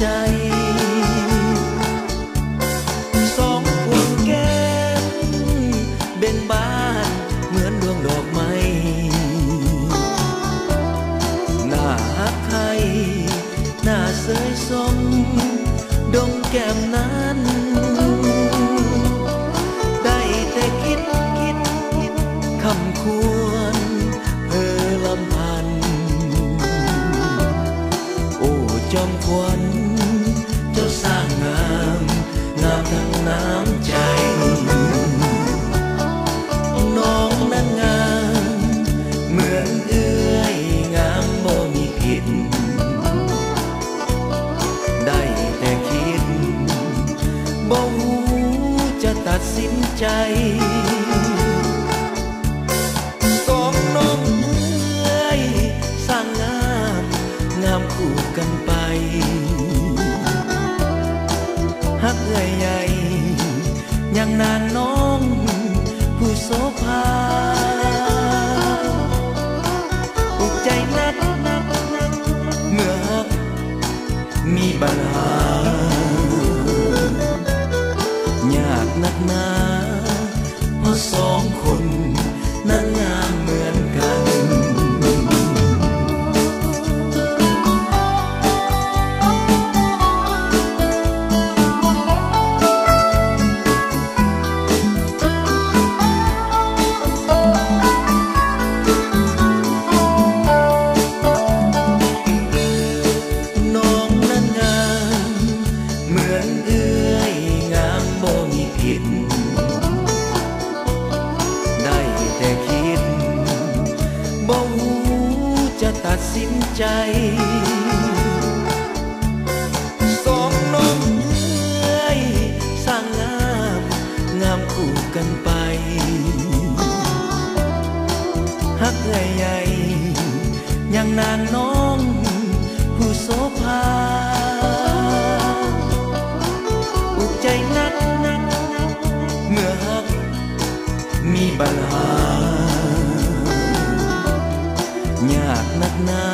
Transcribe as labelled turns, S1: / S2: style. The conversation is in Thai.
S1: ใจสองพวงแกมเบ่งบานเหมือนดวงดอกไม้หน้าฮัยหน้าเสยสม ดงแกมนั้นได้แต่คิดคิดคำควรเพอลำพัน โอ้จอควั บ่หูจะตัดสินใจสองน้องเอ้ยสร้างงามงามคู่กันไปฮักเอ้ยใหญ่ยังนางน้องผู้โสภาอุกใจนักนักนักเมื่อฮักมีปัญหา นักหนาเพราะสองคนนั้น สินใจสองน้องเอ้ยสร้างงามงามคู่กันไปฮักเอ้ยใหญ่ยังนางน้องาย